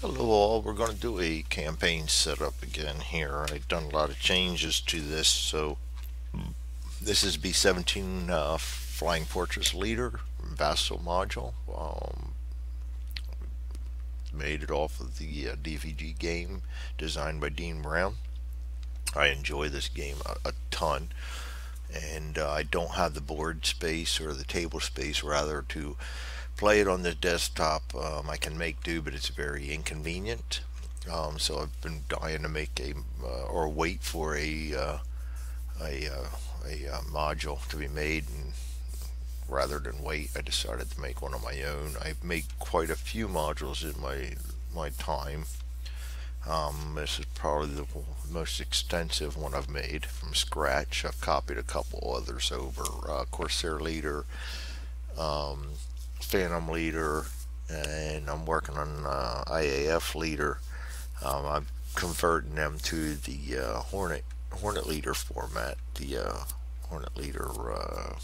Hello all, we're going to do a campaign setup again here. I've done a lot of changes to this, so this is B-17 uh, Flying Fortress Leader Vassal module. Um, made it off of the uh, DVG game designed by Dean Brown. I enjoy this game a, a ton and uh, I don't have the board space or the table space rather to play it on the desktop. Um, I can make do, but it's very inconvenient. Um, so I've been dying to make a uh, or wait for a uh, a, uh, a uh, module to be made, and rather than wait, I decided to make one of my own. I've made quite a few modules in my my time. Um, this is probably the most extensive one I've made from scratch. I've copied a couple others over. Uh, Corsair Leader, um, Phantom Leader, and I'm working on uh, IAF Leader. Um, I'm converting them to the uh, Hornet Hornet Leader format, the uh, Hornet Leader uh,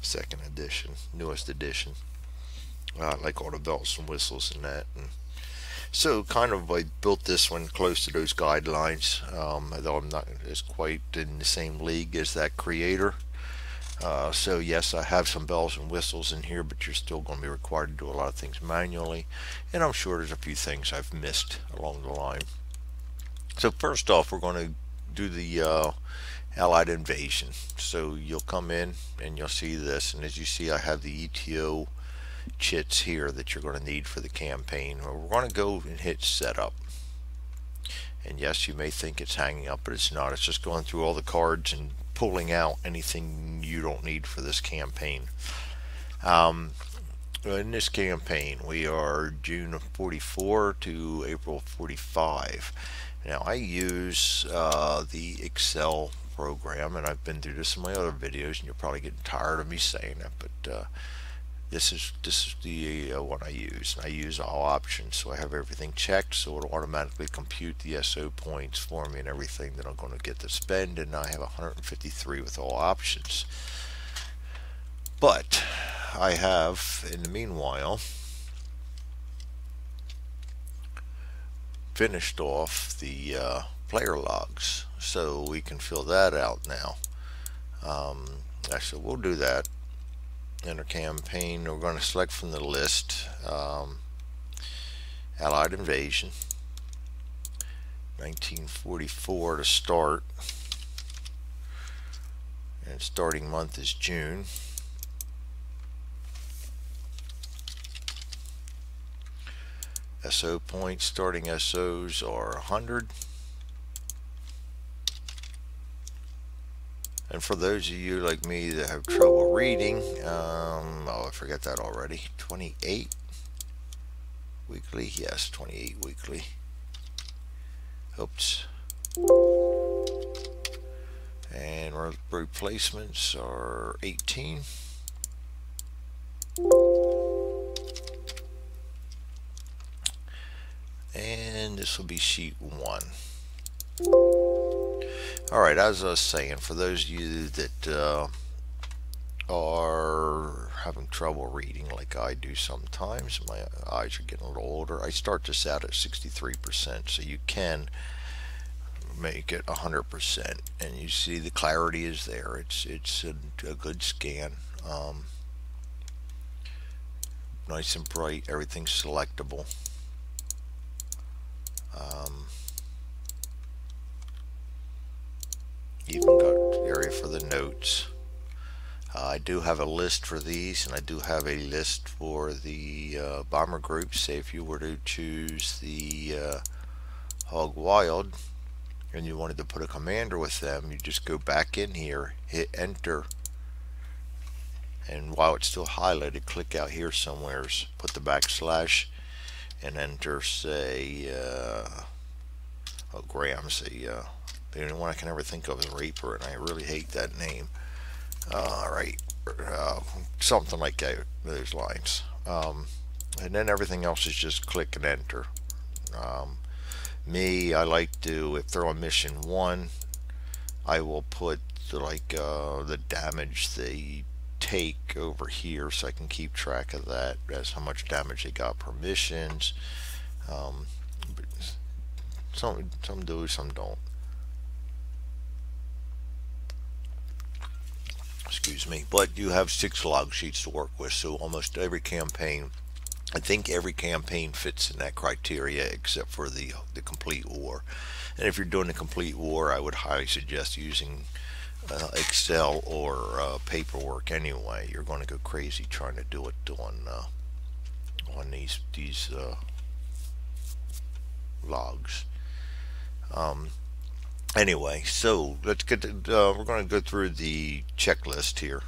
second edition, newest edition. I like all the belts and whistles and that. And so kind of I built this one close to those guidelines, um, although I'm not as quite in the same league as that creator. Uh, so yes, I have some bells and whistles in here, but you're still going to be required to do a lot of things manually. And I'm sure there's a few things I've missed along the line. So first off, we're going to do the uh, Allied invasion. So you'll come in and you'll see this. And as you see, I have the ETO chits here that you're going to need for the campaign. We're going to go and hit setup. And yes, you may think it's hanging up, but it's not. It's just going through all the cards and pulling out anything you don't need for this campaign. Um, in this campaign, we are June of 44 to April 45. Now, I use uh, the Excel program, and I've been through this in my other videos, and you're probably getting tired of me saying it, but uh, this is this is the uh, one I use. I use all options, so I have everything checked, so it'll automatically compute the SO points for me and everything that I'm going to get to spend, and I have 153 with all options. But I have, in the meanwhile, finished off the uh, player logs, so we can fill that out now. Um, actually, we'll do that enter campaign we're going to select from the list um, Allied invasion 1944 to start. And starting month is June. SO points starting SOs are 100 And for those of you like me that have trouble reading, um, oh, I forget that already. 28 weekly. Yes, 28 weekly. Oops. And replacements are 18. And this will be sheet 1. Alright, as I was saying, for those of you that uh, are having trouble reading like I do sometimes, my eyes are getting a little older, I start this out at 63%, so you can make it 100% and you see the clarity is there. It's it's a, a good scan um, nice and bright everything's selectable. Um, even got area for the notes. Uh, I do have a list for these and I do have a list for the uh, bomber groups. Say if you were to choose the uh, Hog Wild and you wanted to put a commander with them, you just go back in here, hit enter, and while it's still highlighted, click out here somewheres, put the backslash, and enter, say, uh, oh, Graham, say, uh, the only one I can ever think of is Raper, and I really hate that name. Uh, right, uh, something like that, those lines. Um, and then everything else is just click and enter. Um, me, I like to, if they're on mission one, I will put like uh, the damage they take over here so I can keep track of that as how much damage they got per missions Um, some some do, some don't. Excuse me, but you have six log sheets to work with, so almost every campaign I think every campaign fits in that criteria except for the the complete war. And if you're doing a complete war, I would highly suggest using uh, Excel or uh, paperwork anyway. You're going to go crazy trying to do it on uh, on these these uh, logs. Um, anyway, so let's get to, uh, we're going to go through the checklist here.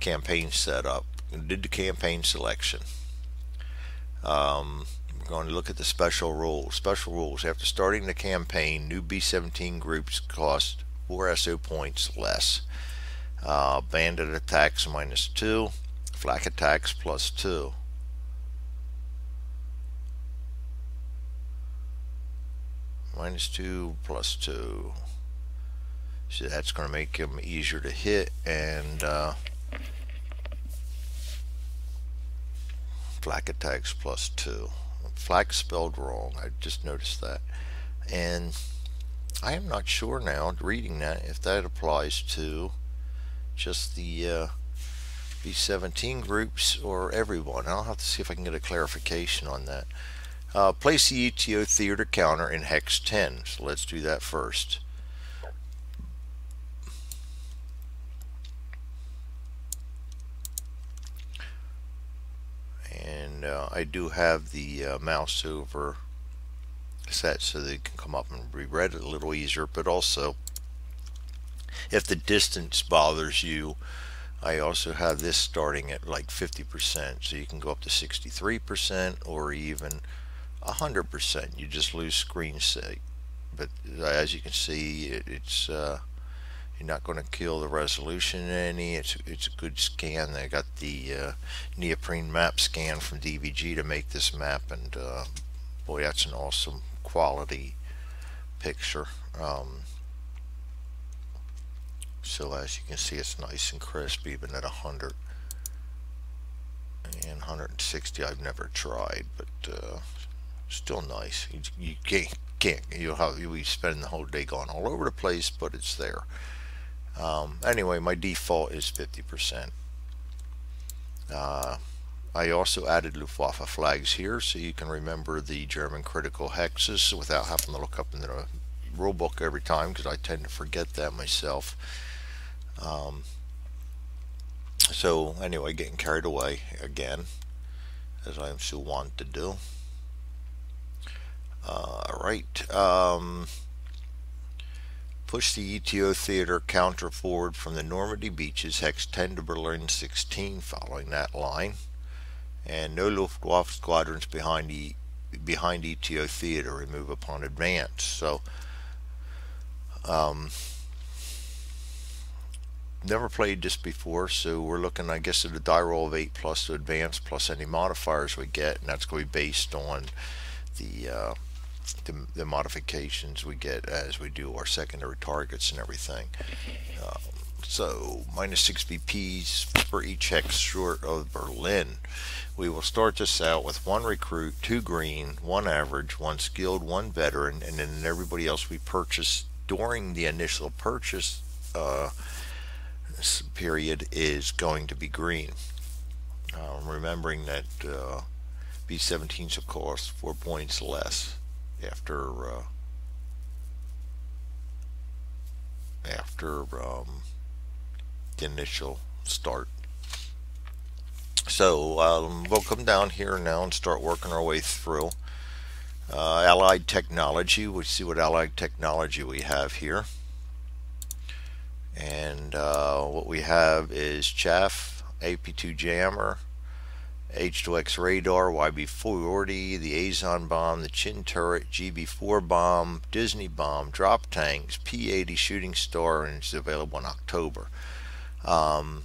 Campaign setup. Did the campaign selection. Um, we're going to look at the special rules. Special rules. After starting the campaign, new B-17 groups cost 4 SO points less. Uh, bandit attacks minus 2. Flak attacks plus 2. Minus 2 plus 2. So that's going to make them easier to hit and uh, flak attacks plus two. Flak spelled wrong. I just noticed that. And I am not sure now, reading that, if that applies to just the uh, B17 groups or everyone. I'll have to see if I can get a clarification on that. Uh, place the ETO theater counter in hex 10. So let's do that first. and uh, I do have the uh, mouse over set so they can come up and read a little easier but also if the distance bothers you I also have this starting at like 50% so you can go up to 63% or even 100% you just lose screen sight but as you can see it, it's uh, you're not going to kill the resolution any. It's it's a good scan. They got the uh, neoprene map scan from DVG to make this map, and uh, boy, that's an awesome quality picture. Um, so as you can see, it's nice and crisp, even at 100 and 160. I've never tried, but uh, still nice. You, you can't, can't you'll have you'll be spending the whole day going all over the place, but it's there. Um, anyway, my default is 50%. Uh, I also added Luftwaffe flags here so you can remember the German critical hexes without having to look up in the rulebook every time because I tend to forget that myself. Um, so anyway, getting carried away again, as I am so wont to do. Uh, all right. Um, push the ETO theater counter forward from the Normandy beaches, hex 10 to Berlin 16, following that line. And no Luftwaffe squadrons behind the behind ETO theater remove upon advance. So, um, never played this before, so we're looking, I guess, at a die roll of 8 plus to advance plus any modifiers we get, and that's going to be based on the uh, the, the modifications we get as we do our secondary targets and everything. Um, so minus 6 BPs for each hex short of Berlin. We will start this out with one recruit, two green, one average, one skilled, one veteran, and then everybody else we purchase during the initial purchase uh, period is going to be green. Um, remembering that uh, B-17s of course, four points less after uh, after um, the initial start. So um, we'll come down here now and start working our way through uh, Allied Technology. We see what Allied Technology we have here. And uh, what we have is Chaff, AP2 Jammer, H2X radar, YB40, the Azon bomb, the Chin turret, GB4 bomb, Disney bomb, drop tanks, P80 shooting star, and it's available in October. Um,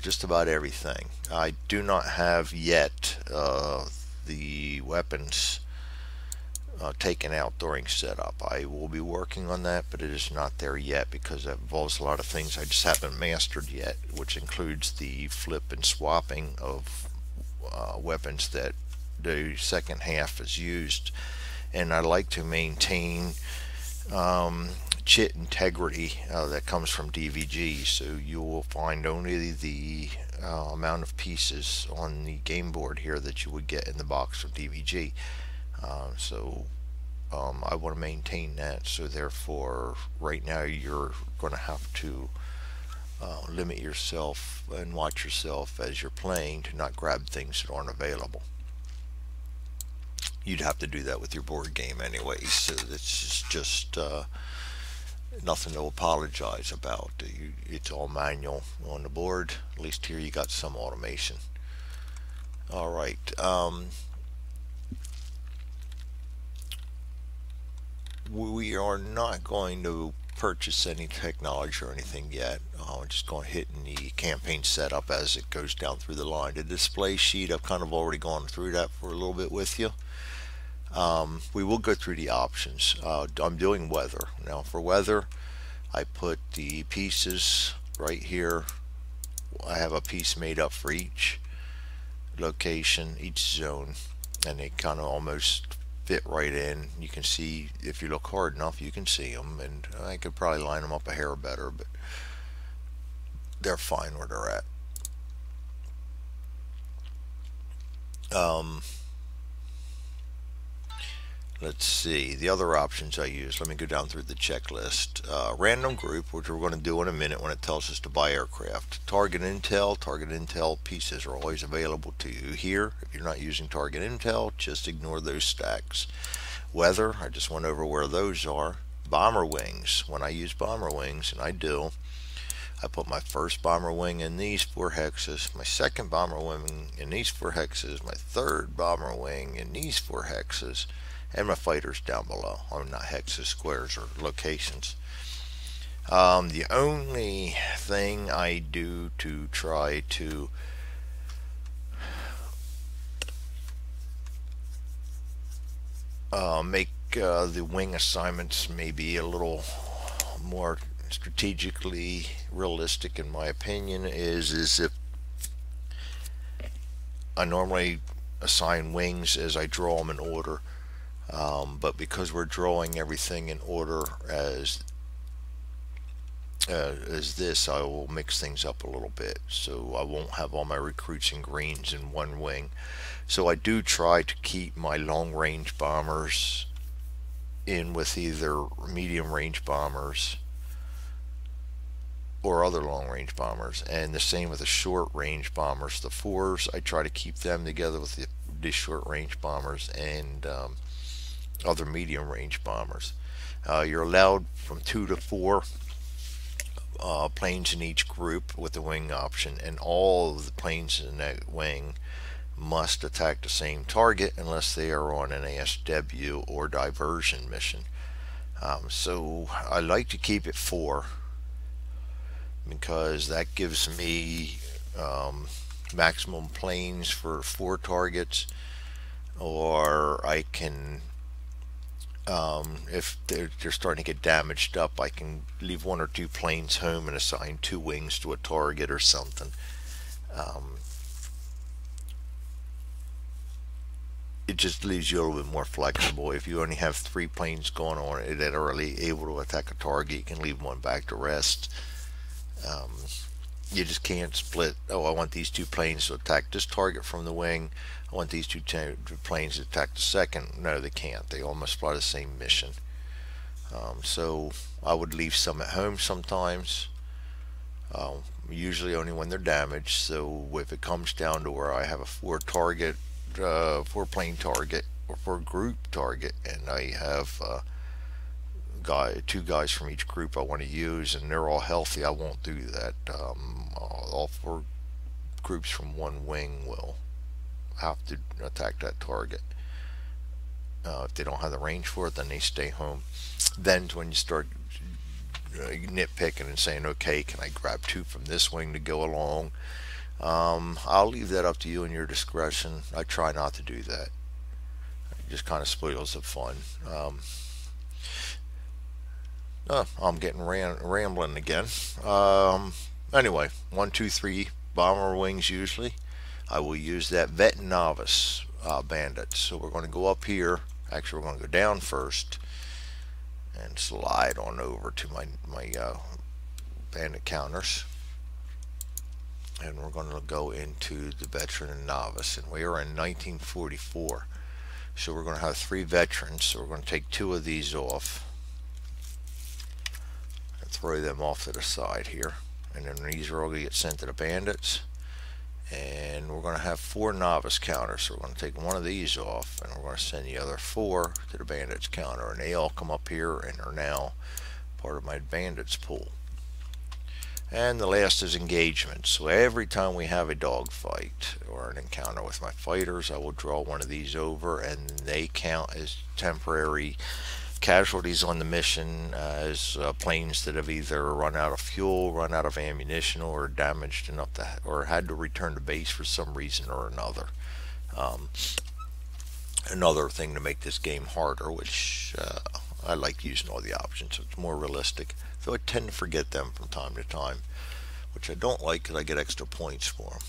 just about everything. I do not have yet uh, the weapons uh, taken out during setup. I will be working on that, but it is not there yet because it involves a lot of things I just haven't mastered yet, which includes the flip and swapping of uh, weapons that the second half is used. And I like to maintain um, chit integrity uh, that comes from DVG so you will find only the uh, amount of pieces on the game board here that you would get in the box from DVG uh, so um, I want to maintain that. So therefore right now you're going to have to uh, limit yourself and watch yourself as you're playing to not grab things that aren't available. You'd have to do that with your board game anyway so it's just uh, nothing to apologize about. It's all manual on the board. At least here you got some automation. All right um, we are not going to purchase any technology or anything yet. Uh, I'm just going to hit in the campaign setup as it goes down through the line. The display sheet, I've kind of already gone through that for a little bit with you. Um, we will go through the options. Uh, I'm doing weather. Now for weather, I put the pieces right here. I have a piece made up for each location, each zone, and they kind of almost fit right in. You can see, if you look hard enough, you can see them, and I could probably line them up a hair better, but they're fine where they're at. Um, let's see the other options I use let me go down through the checklist. Uh, random group which we're going to do in a minute when it tells us to buy aircraft. Target intel target intel pieces are always available to you here. If you're not using target intel just ignore those stacks. Weather I just went over where those are. Bomber wings when I use bomber wings and I do I put my first bomber wing in these four hexes, my second bomber wing in these four hexes, my third bomber wing in these four hexes, and my fighters down below. I'm not hexes, squares, or locations. Um, the only thing I do to try to uh, make uh, the wing assignments maybe a little more strategically realistic in my opinion is is if I normally assign wings as I draw them in order um, but because we're drawing everything in order as uh, as this I will mix things up a little bit. So I won't have all my recruits and greens in one wing. So I do try to keep my long range bombers in with either medium range bombers or other long range bombers. And the same with the short range bombers. The fours I try to keep them together with the, the short range bombers. And um, other medium range bombers. Uh, you're allowed from two to four uh, planes in each group with the wing option and all of the planes in that wing must attack the same target unless they are on an ASW or diversion mission. Um, so I like to keep it four because that gives me um, maximum planes for four targets or I can um, if they're, they're, starting to get damaged up I can leave one or two planes home and assign two wings to a target or something. Um, it just leaves you a little bit more flexible. If you only have three planes going on that are really able to attack a target you can leave one back to rest. Um, you just can't split oh I want these two planes to attack this target from the wing. I want these two planes to attack the second. No they can't. They all must fly the same mission. Um, so I would leave some at home sometimes uh, usually only when they're damaged. So if it comes down to where I have a four target uh, four plane target or four group target and I have uh, guy, two guys from each group I want to use, and they're all healthy, I won't do that. Um, all four groups from one wing will have to attack that target. Uh, if they don't have the range for it, then they stay home. Then when you start uh, nitpicking and saying, okay, can I grab two from this wing to go along? Um, I'll leave that up to you and your discretion. I try not to do that. It just kind of spoils the fun. Um, uh, I'm getting rambling again. Um, anyway, one, two, three bomber wings usually. I will use that vet novice uh, bandits. So we're going to go up here. Actually, we're going to go down first and slide on over to my, my uh, bandit counters. And we're going to go into the veteran and novice. And we are in 1944. So we're going to have three veterans. So we're going to take two of these off. Throw them off to the side here. And then these are all going to get sent to the bandits. And we're going to have four novice counters. So we're going to take one of these off and we're going to send the other four to the bandits counter. And they all come up here and are now part of my bandits pool. And the last is engagement so every time we have a dog fight or an encounter with my fighters I will draw one of these over and they count as temporary casualties on the mission as uh, planes that have either run out of fuel, run out of ammunition, or damaged enough to, or had to return to base for some reason or another. Um, another thing to make this game harder, which uh, I like using all the options, it's more realistic. Though I tend to forget them from time to time, which I don't like because I get extra points for them.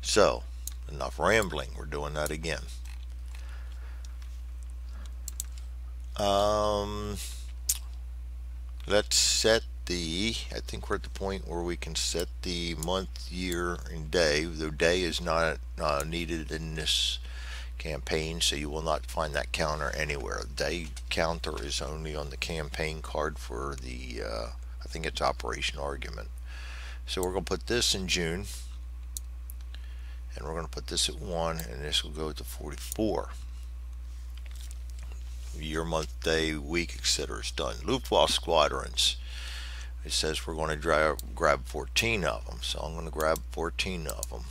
So, enough rambling. We're doing that again. Um, let's set the, I think we're at the point where we can set the month, year, and day. The day is not uh, needed in this campaign, so you will not find that counter anywhere. The day counter is only on the campaign card for the, uh, I think it's Operation Argument. So we're going to put this in June, and we're going to put this at 1, and this will go to 44 year, month, day, week, etc. is done. Luftwaffe squadrons. It says we're going to grab 14 of them. So I'm going to grab 14 of them.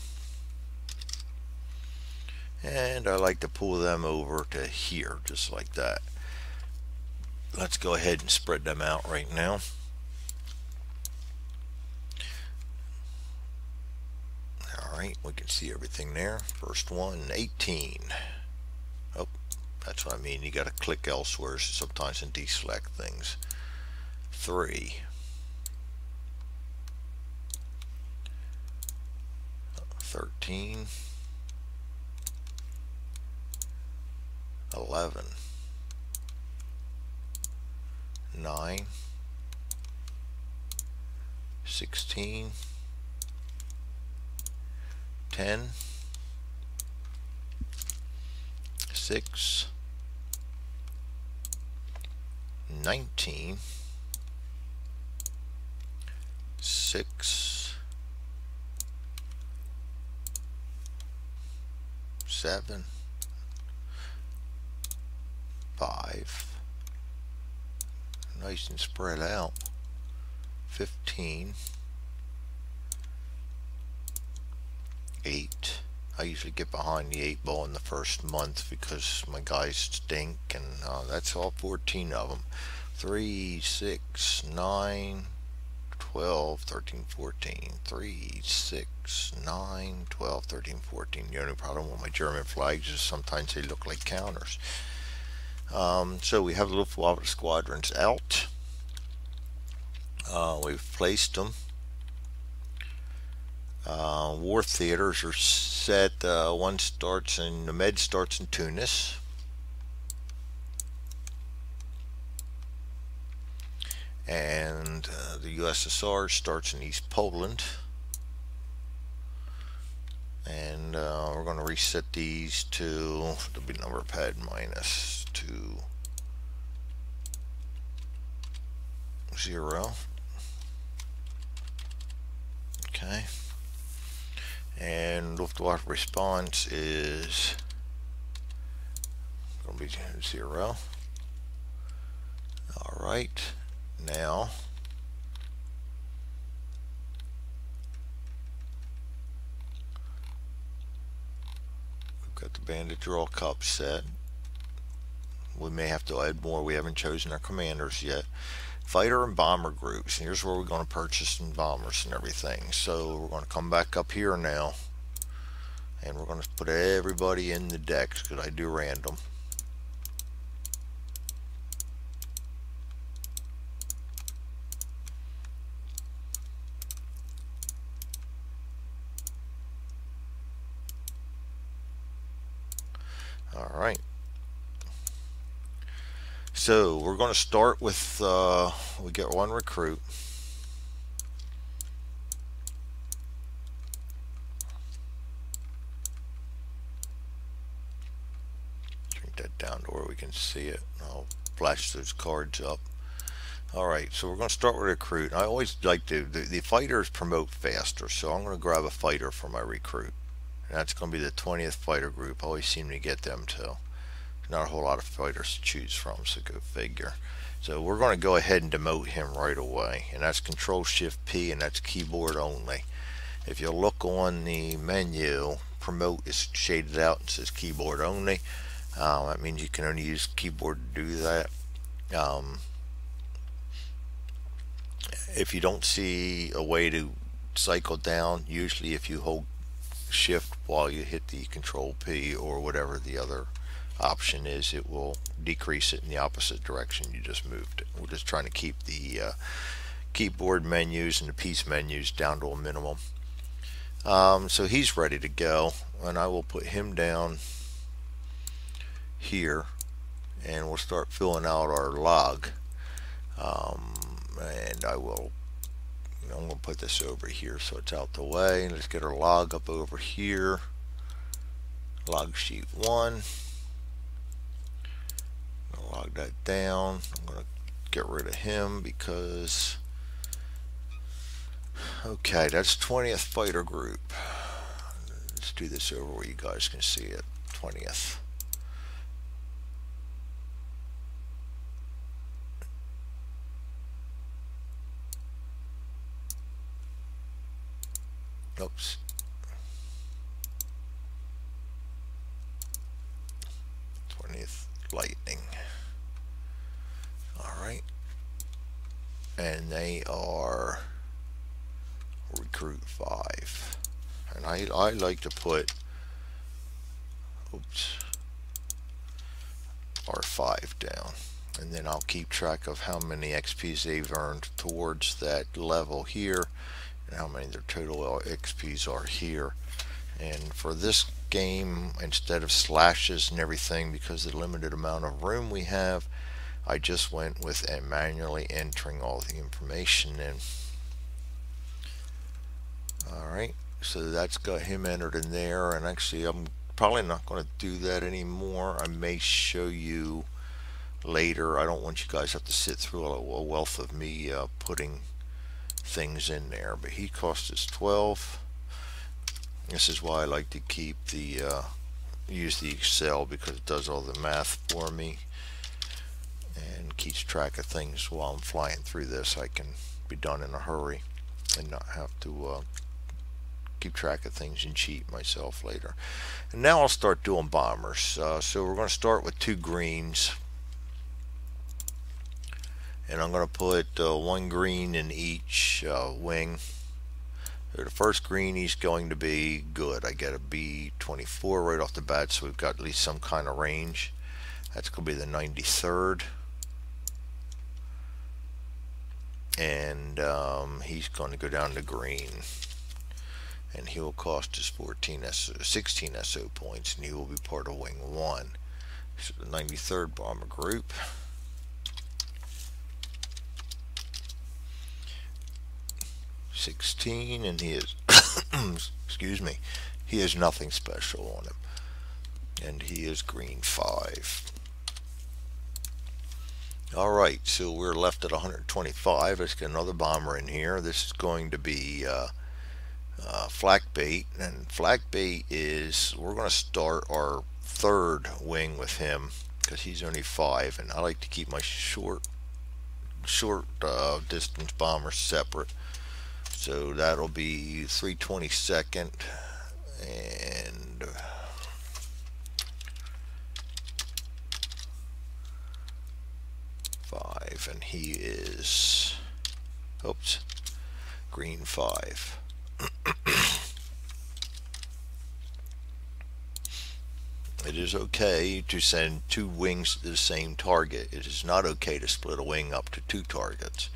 And I like to pull them over to here, just like that. Let's go ahead and spread them out right now. Alright, we can see everything there. First one, 18. That's what I mean. You got to click elsewhere sometimes and deselect things. Three. Thirteen. Eleven. Nine. Sixteen. Ten. Six. 19 6 7 5 nice and spread out 15 8 I usually get behind the eight ball in the first month because my guys stink and uh, that's all 14 of them 3 6 9 12 13 14 3 6 9 12 13 14 the only problem with my German flags is sometimes they look like counters. Um, so we have the Luftwaffe squadrons out. Uh, we've placed them uh, war theaters are set. Uh, one starts in the Med starts in Tunis. And uh, the USSR starts in East Poland. And uh, we're going to reset these to the number pad minus to zero. Okay and Luftwaffe response is going to be zero. All right, now we've got the bandit draw cup set. We may have to add more. We haven't chosen our commanders yet fighter and bomber groups. And here's where we're going to purchase some bombers and everything. So we're going to come back up here now. And we're going to put everybody in the decks because I do random. So we're going to start with, uh, we get one recruit. Drink that down to where we can see it. I'll flash those cards up. Alright, so we're going to start with recruit. I always like to, the, the fighters promote faster, so I'm going to grab a fighter for my recruit. And that's going to be the 20th fighter group. I always seem to get them too. Not a whole lot of fighters to choose from, so go figure. So we're going to go ahead and demote him right away. And that's Control Shift P and that's keyboard only. If you look on the menu, promote is shaded out and says keyboard only. Uh, that means you can only use keyboard to do that. Um, if you don't see a way to cycle down, usually if you hold shift while you hit the control P or whatever the other option is, it will decrease it in the opposite direction you just moved it. We're just trying to keep the uh, keyboard menus and the piece menus down to a minimum. Um, so he's ready to go and I will put him down here and we'll start filling out our log. Um, and I will I'm going to put this over here so it's out the way. Let's get our log up over here. Log sheet 1. Log that down. I'm going to get rid of him because okay that's 20th fighter group. Let's do this over where you guys can see it. 20th. Oops. Twentieth lightning. Right, and they are recruit five, and I I like to put oops R5 down. And then I'll keep track of how many XPs they've earned towards that level here and how many their total XPs are here. And for this game, instead of slashes and everything, because of the limited amount of room we have, I just went with manually entering all the information in. Alright, so that's got him entered in there, and actually I'm probably not going to do that anymore. I may show you later. I don't want you guys to have to sit through a wealth of me uh, putting things in there but he cost us 12 this is why I like to keep the uh, use the Excel because it does all the math for me and keeps track of things while I'm flying through this I can be done in a hurry and not have to uh, keep track of things and cheat myself later and now I'll start doing bombers uh, so we're going to start with two greens and I'm going to put uh, one green in each uh, wing. So the first green is going to be good. I get a B24 right off the bat, so we've got at least some kind of range. That's going to be the 93rd. And um, he's going to go down to green. And he will cost us 14 SO, 16 SO points, and he will be part of Wing 1. So the 93rd Bomber Group. 16 and he is excuse me he has nothing special on him and he is green 5 alright so we're left at 125 let's get another bomber in here. This is going to be uh, uh, flak bait and flak bait is we're going to start our third wing with him because he's only five and I like to keep my short short uh, distance bombers separate. So that'll be 322nd and five and he is oops green five It is okay to send two wings to the same target. It is not okay to split a wing up to two targets.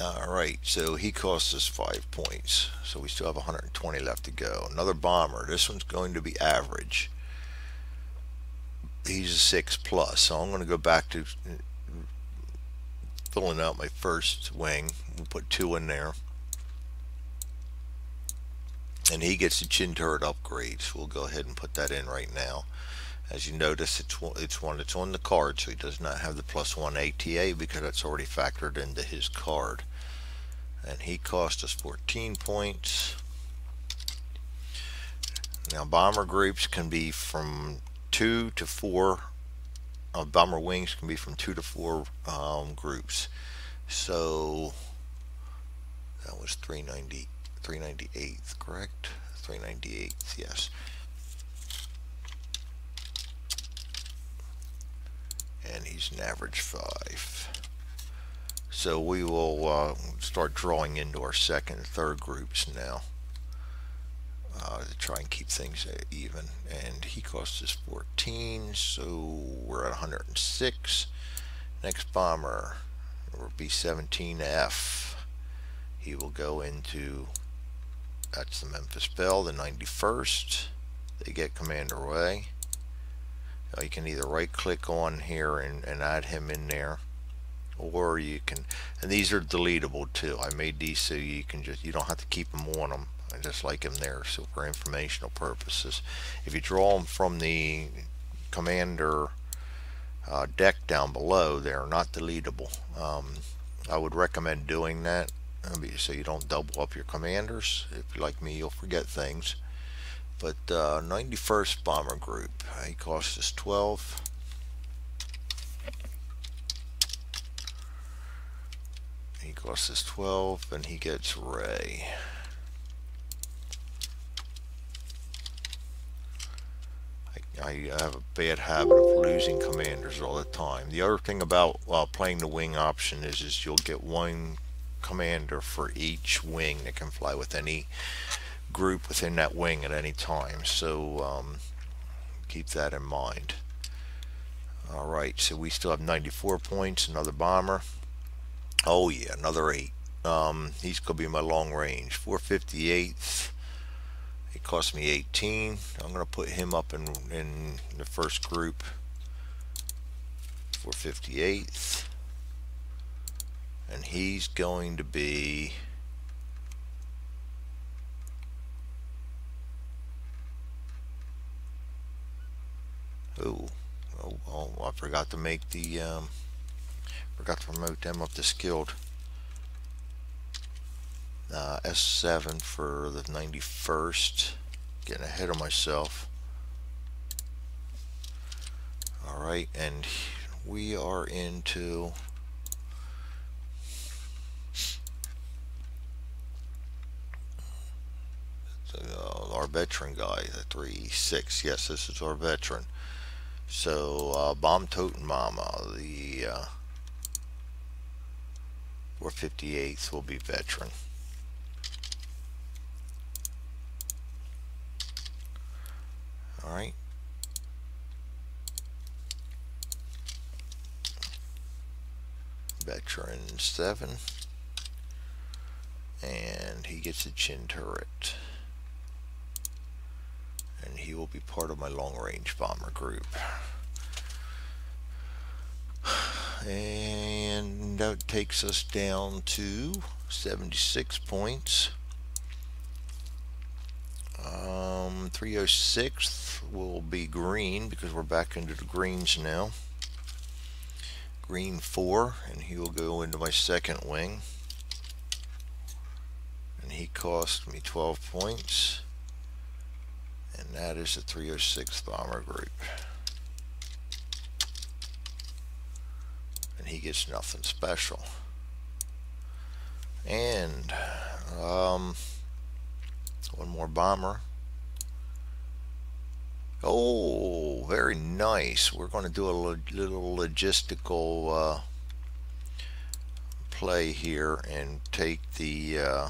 Alright, so he costs us 5 points. So we still have 120 left to go. Another bomber. This one's going to be average. He's a 6 plus. So I'm going to go back to uh, filling out my first wing. We'll put two in there. And he gets the chin turret upgrade. So we'll go ahead and put that in right now. As you notice, it's one, it's one that's on the card, so he does not have the plus one ATA because that's already factored into his card. And he cost us 14 points. Now, bomber groups can be from two to four. Uh, bomber wings can be from two to four um, groups. So that was 390, 398, correct? 398, yes. and he's an average 5. So we will uh, start drawing into our second and third groups now uh, to try and keep things even. And he costs us 14, so we're at 106. Next bomber will be 17F. He will go into, that's the Memphis Belle, the 91st. They get Commander Way you can either right click on here and, and add him in there or you can and these are deletable too I made these so you can just you don't have to keep them on them I just like them there so for informational purposes if you draw them from the commander uh, deck down below they're not deletable um, I would recommend doing that so you don't double up your commanders if you're like me you'll forget things but uh, 91st Bomber Group, he cost us 12. He costs us 12 and he gets Ray. I, have a bad habit of losing commanders all the time. The other thing about uh, playing the wing option is, is you'll get one commander for each wing that can fly with any group within that wing at any time. So um, keep that in mind. All right, so we still have 94 points. Another bomber. Oh yeah, another eight. Um, he's gonna be my long range. 458th. Cost me 18. I'm gonna put him up in in the first group. 458th. And he's going to be Oh, oh, oh, I forgot to make the, um, forgot to promote them up to skilled. Uh, S7 for the 91st. Getting ahead of myself. Alright, and we are into uh, our veteran guy, the 3-6. Yes, this is our veteran. So, uh, Bomb Toten Mama, the uh, 458th will be veteran. Alright. Veteran 7. And he gets a chin turret and he will be part of my long range bomber group and that takes us down to 76 points um, 306 will be green because we're back into the greens now. Green 4 and he will go into my second wing. And he cost me 12 points. And that is the 306 bomber group. And he gets nothing special. And um, one more bomber oh very nice we're going to do a little logistical uh, play here and take the uh,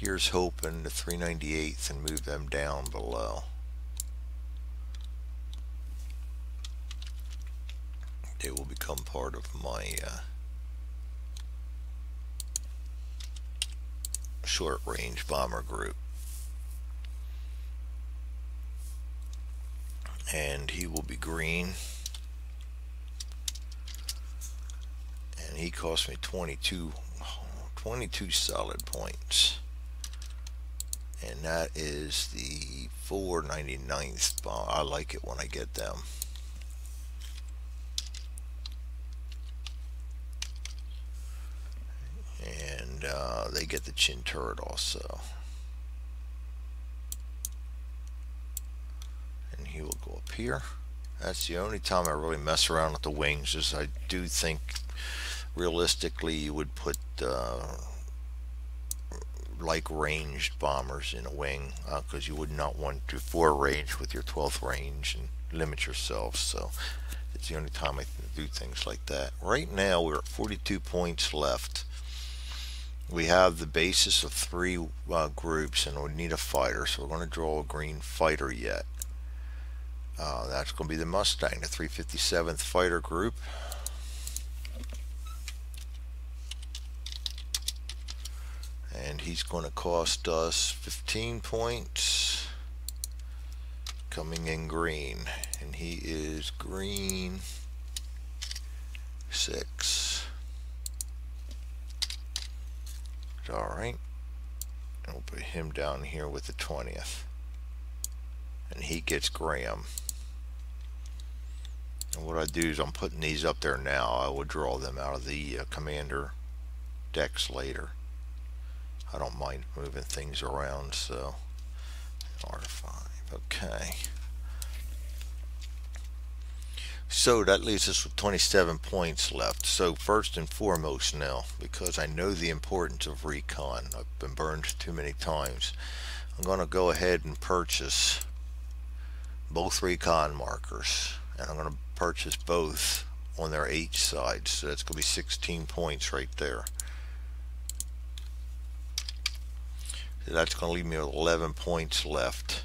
Here's hoping the 398th and move them down below. They will become part of my uh, short range bomber group. And he will be green. And he cost me 22 22 solid points. And that is the 499th bomb I like it when I get them. And uh, they get the chin turret also he will go up here. That's the only time I really mess around with the wings is I do think realistically you would put uh, like ranged bombers in a wing because uh, you would not want to four range with your 12th range and limit yourself. So it's the only time I do things like that. Right now we're at 42 points left. We have the basis of three uh, groups and we need a fighter so we're going to draw a green fighter yet uh, that's going to be the Mustang the 357th fighter group. And he's going to cost us 15 points coming in green. And he is green 6 alright and we'll put him down here with the 20th and he gets Graham and what I do is I'm putting these up there now. I will draw them out of the uh, commander decks later. I don't mind moving things around so R5 okay. So that leaves us with 27 points left. So first and foremost now because I know the importance of recon I've been burned too many times I'm going to go ahead and purchase both recon markers and I'm going to purchase both on their H sides so that's going to be 16 points right there that's going to leave me with 11 points left.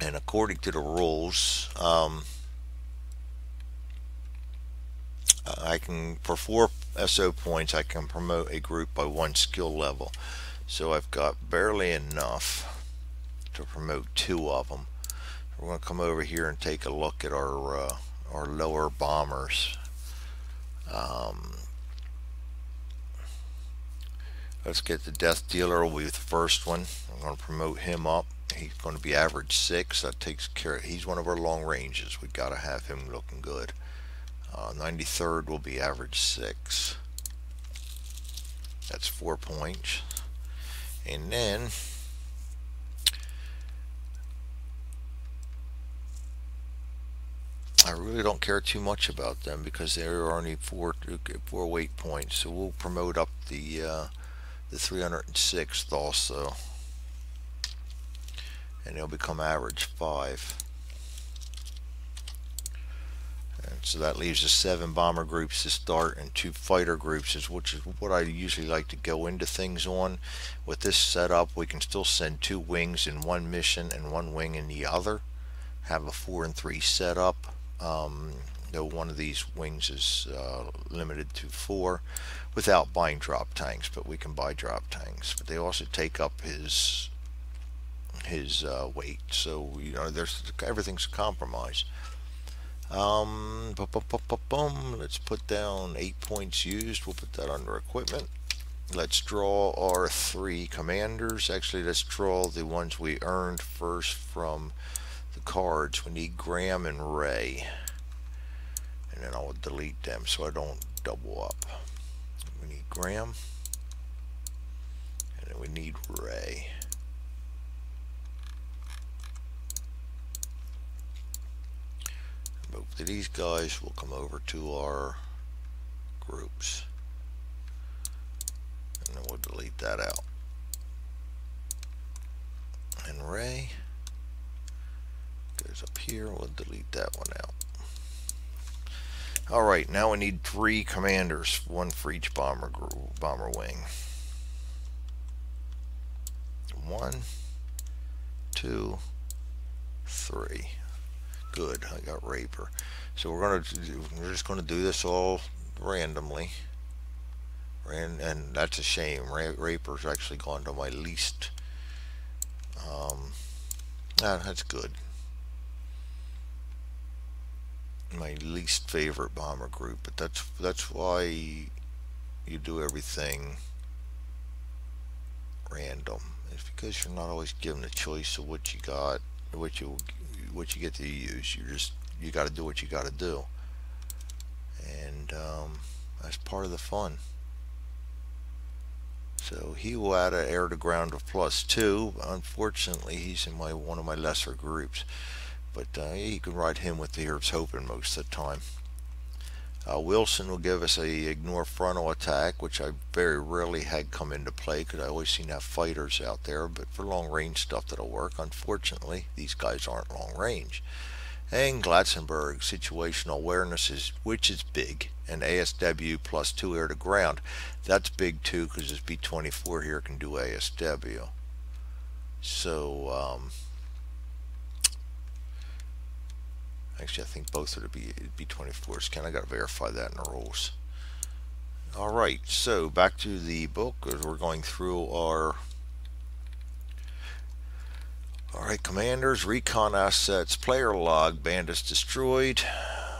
And according to the rules, um, I can, for four SO points, I can promote a group by one skill level. So I've got barely enough to promote two of them. We're going to come over here and take a look at our uh, our lower bombers. Um, Let's get the Death Dealer will be the first one. I'm going to promote him up. He's going to be average 6. That takes care of, he's one of our long ranges. we got to have him looking good. Uh, 93rd will be average 6. That's 4 points. And then I really don't care too much about them because they're only four four weight points. So we'll promote up the uh, the 306th also and it'll become average 5 and so that leaves us seven bomber groups to start and two fighter groups is which is what I usually like to go into things on. With this setup we can still send two wings in one mission and one wing in the other have a four and three setup um, though one of these wings is uh, limited to four without buying drop tanks but we can buy drop tanks. But they also take up his his uh, weight. So you know there's everything's a compromise. Um, boom, let's put down eight points used. We'll put that under equipment. Let's draw our three commanders. Actually let's draw the ones we earned first from cards we need Graham and Ray. And then I'll delete them so I don't double up. We need Graham. And then we need Ray. Both of these guys. Will come over to our groups. And then we'll delete that out. And Ray up here we'll delete that one out Alright, now we need three commanders, one for each bomber group, bomber wing. One, two, three. Good, I got Raper. So we're gonna we're just gonna do this all randomly. And, and that's a shame. Ra Raper's actually gone to my least um, Ah, that's good. My least favorite bomber group, but that's that's why you do everything random. It's because you're not always given a choice of what you got, what you what you get to use. You just you got to do what you got to do, and um, that's part of the fun. So he will add an air to ground of plus two. Unfortunately, he's in my one of my lesser groups, but uh, you can ride him with the Here's Hoping most of the time. Uh, Wilson will give us a ignore frontal attack, which I very rarely had come into play because I always seem to have fighters out there. But for long range stuff, that'll work. Unfortunately, these guys aren't long range. And Glatzenberg, situational awareness is which is big, and ASW plus two air to ground. That's big too because this B24 here can do ASW. So um, Actually, I think both are to be B24s. Can I got to verify that in the rules. All right, so back to the book as we're going through our. All right, commanders, recon assets, player log, bandits destroyed.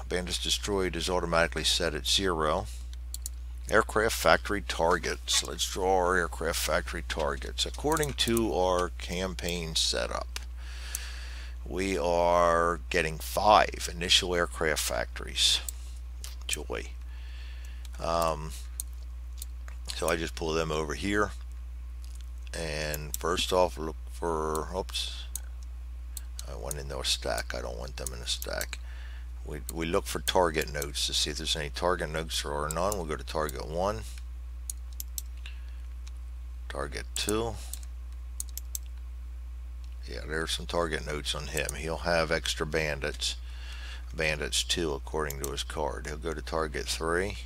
Bandits destroyed is automatically set at zero. Aircraft factory targets. Let's draw our aircraft factory targets according to our campaign setup we are getting five initial aircraft factories. Joy. Um, so I just pull them over here. And first off, look for, oops, I went into a stack. I don't want them in a stack. We, we look for target nodes to see if there's any target nodes or none. We'll go to target 1, target 2, yeah, there's some target notes on him. He'll have extra bandits. Bandits 2 according to his card. He'll go to target 3.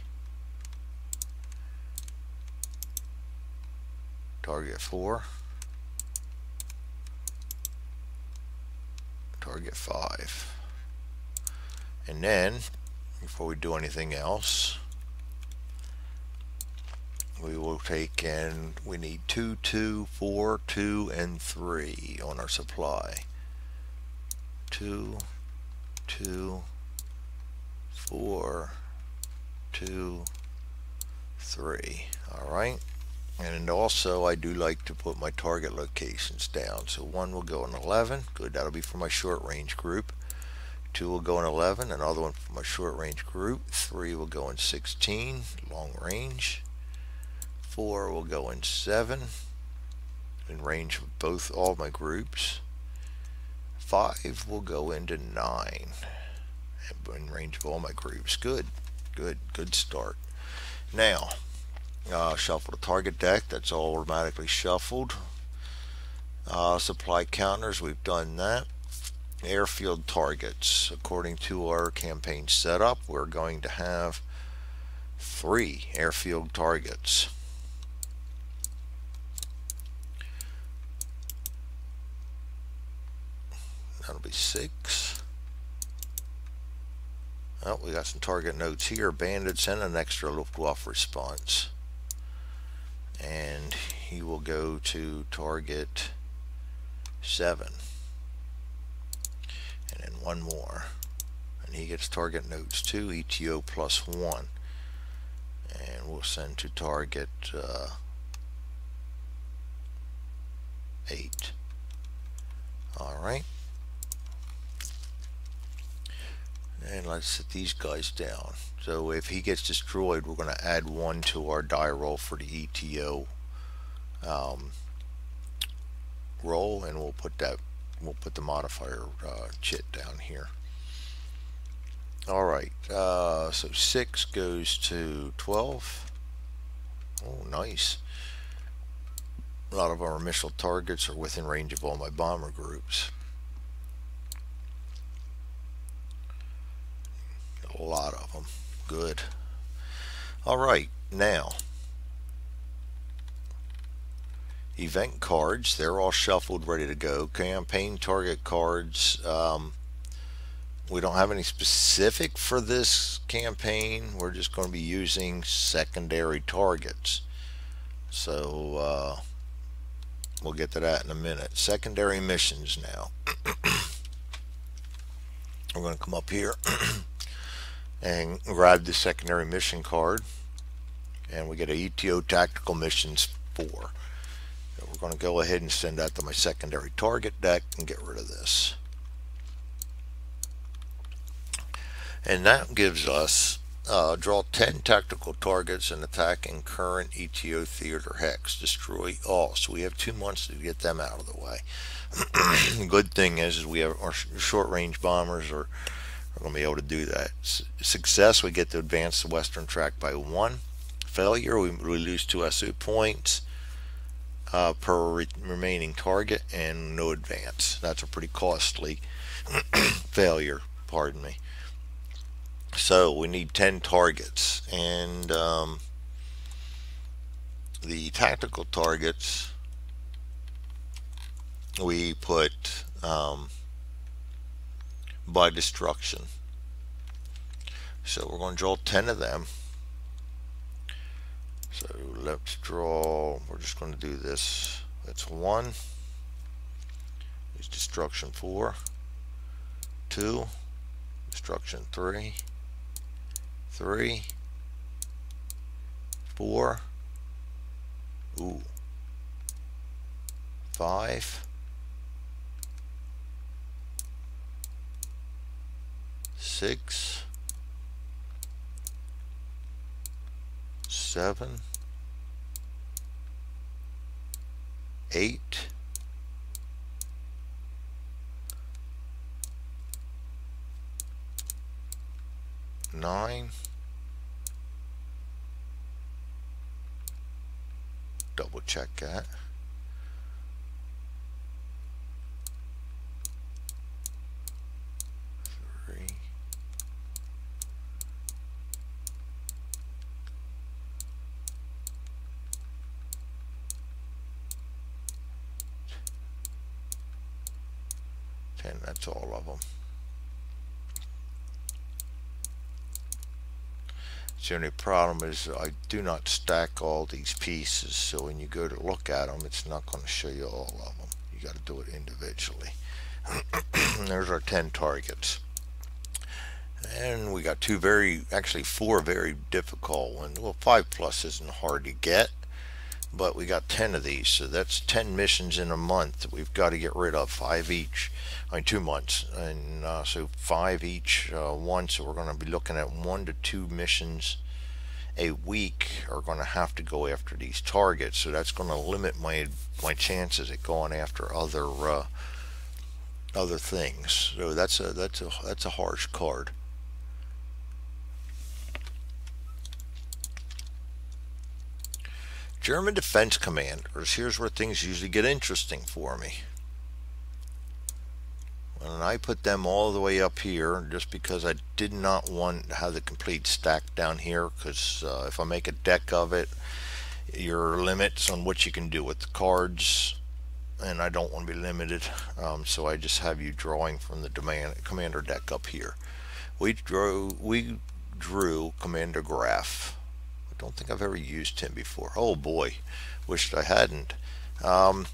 Target 4. Target 5. And then, before we do anything else, we will take in we need 2 2 4 2 and 3 on our supply. 2 2 4 2 3 all right? And also I do like to put my target locations down. So one will go in 11 good that'll be for my short range group. Two will go in 11 another one for my short range group. Three will go in 16 long range 4 will go in 7 in range of both all my groups. 5 will go into 9 in range of all my groups. Good, good, good start. Now, uh, shuffle the target deck. That's all automatically shuffled. Uh, supply counters, we've done that. Airfield targets. According to our campaign setup, we're going to have three airfield targets. That'll be six. Oh, we got some target notes here. Bandits and an extra Luftwaffe response. And he will go to target seven. And then one more. And he gets target notes two, ETO plus one. And we'll send to target uh, eight. All right. And let's set these guys down. So if he gets destroyed we're going to add one to our die roll for the ETO um, roll and we'll put that we'll put the modifier uh, chit down here. Alright uh, so 6 goes to 12 oh nice. A lot of our initial targets are within range of all my bomber groups A lot of them. Good. All right, now event cards they're all shuffled ready to go campaign target cards um, we don't have any specific for this campaign we're just going to be using secondary targets so uh, we'll get to that in a minute. Secondary missions now. We're going to come up here and grab the secondary mission card and we get a ETO Tactical Missions 4. So we're going to go ahead and send that to my secondary target deck and get rid of this. And that gives us uh, draw 10 tactical targets and attack in current ETO theater hex. Destroy all. So we have two months to get them out of the way. Good thing is, is we have our short range bombers are, are going to be able to do that. S success, we get to advance the western track by one. Failure, we, we lose two SU points uh, per re remaining target and no advance. That's a pretty costly failure, pardon me. So we need 10 targets and um, the tactical targets we put um, by destruction. So we're going to draw 10 of them. So let's draw, we're just going to do this. That's one. Is destruction four. Two. Destruction three three, four, ooh, five, six, seven, eight, nine double check that three ten that's all of them The only problem is I do not stack all these pieces so when you go to look at them it's not going to show you all of them. You got to do it individually. There's our 10 targets. And we got two very, actually four very difficult ones. Well, five plus isn't hard to get, but we got 10 of these. So that's 10 missions in a month we've got to get rid of, five each. I mean, two months. And uh, so five each uh, one. So we're going to be looking at one to two missions a week are going to have to go after these targets. So that's going to limit my my chances at going after other uh, other things. So that's a that's a that's a harsh card. German defense commanders. Here's where things usually get interesting for me and I put them all the way up here just because I did not want to have the complete stack down here because uh, if I make a deck of it your limits on what you can do with the cards and I don't want to be limited um, so I just have you drawing from the demand commander deck up here we drew we drew commander Graf I don't think I've ever used him before oh boy wished I hadn't um,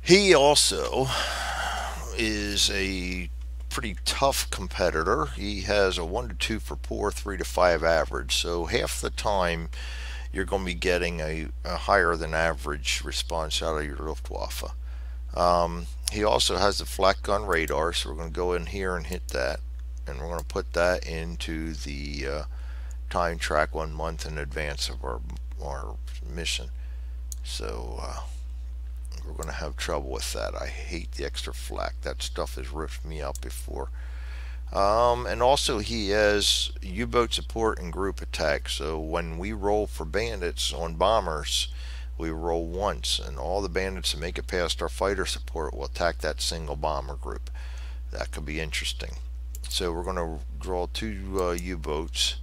he also is a pretty tough competitor. He has a 1 to 2 for poor, 3 to 5 average. So half the time you're going to be getting a, a higher than average response out of your Luftwaffe. Um, he also has the flak gun radar, so we're going to go in here and hit that. And we're going to put that into the uh, time track one month in advance of our, our mission. So uh, we're going to have trouble with that. I hate the extra flak. That stuff has ripped me up before. Um, and also he has U-boat support and group attack. So when we roll for bandits on bombers, we roll once and all the bandits that make it past our fighter support will attack that single bomber group. That could be interesting. So we're going to draw two uh, U-boats.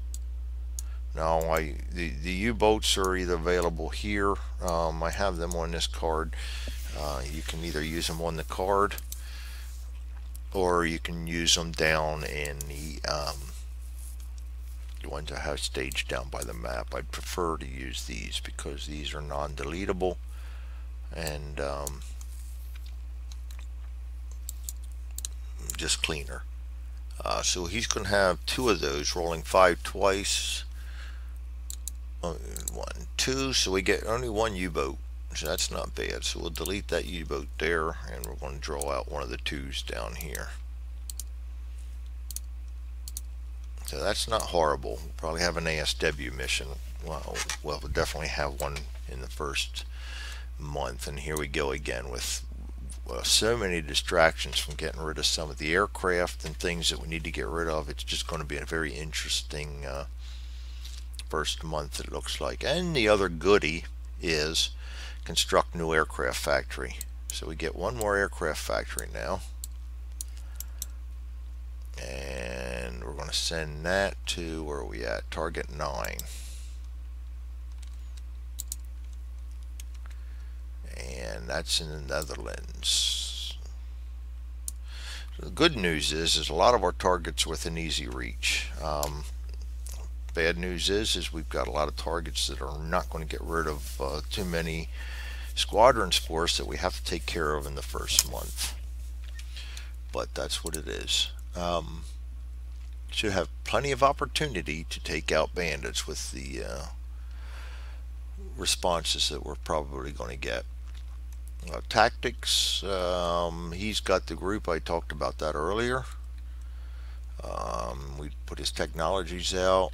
Now I the, the U-boats are either available here. Um, I have them on this card. Uh, you can either use them on the card or you can use them down in the, um, the ones I have staged down by the map. I'd prefer to use these because these are non-deletable. and um, just cleaner. Uh, so he's going to have two of those rolling five twice. One, two, so we get only one U-boat. So that's not bad. So we'll delete that U-boat there and we're going to draw out one of the twos down here. So that's not horrible. We'll probably have an ASW mission. Well, well, we'll definitely have one in the first month. And here we go again with uh, so many distractions from getting rid of some of the aircraft and things that we need to get rid of. It's just going to be a very interesting uh, first month it looks like. And the other goody is construct new aircraft factory. So we get one more aircraft factory now. And we're going to send that to, where are we at? Target 9. and that's in the Netherlands. So the good news is, is a lot of our targets within easy reach. Um, bad news is, is we've got a lot of targets that are not going to get rid of uh, too many squadron spores that we have to take care of in the first month. But that's what it is. Um, should have plenty of opportunity to take out bandits with the uh, responses that we're probably going to get. Uh, tactics, um, he's got the group, I talked about that earlier. Um, we put his technologies out.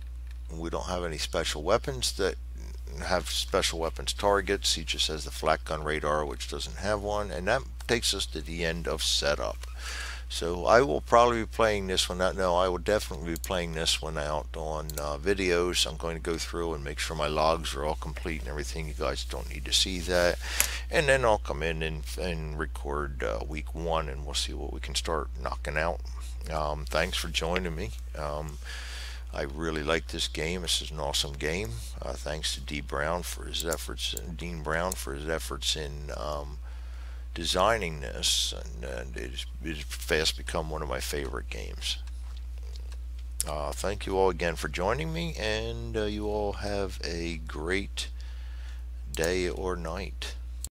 We don't have any special weapons that have special weapons targets. He just has the flak gun radar, which doesn't have one. And that takes us to the end of setup. So I will probably be playing this one out. No, I will definitely be playing this one out on uh, videos. I'm going to go through and make sure my logs are all complete and everything. You guys don't need to see that. And then I'll come in and, and record uh, week one and we'll see what we can start knocking out. Um, thanks for joining me. Um, I really like this game. This is an awesome game. Uh, thanks to D Brown for his efforts, Dean Brown for his efforts in um, designing this, and, and it's, it's fast become one of my favorite games. Uh, thank you all again for joining me, and uh, you all have a great day or night.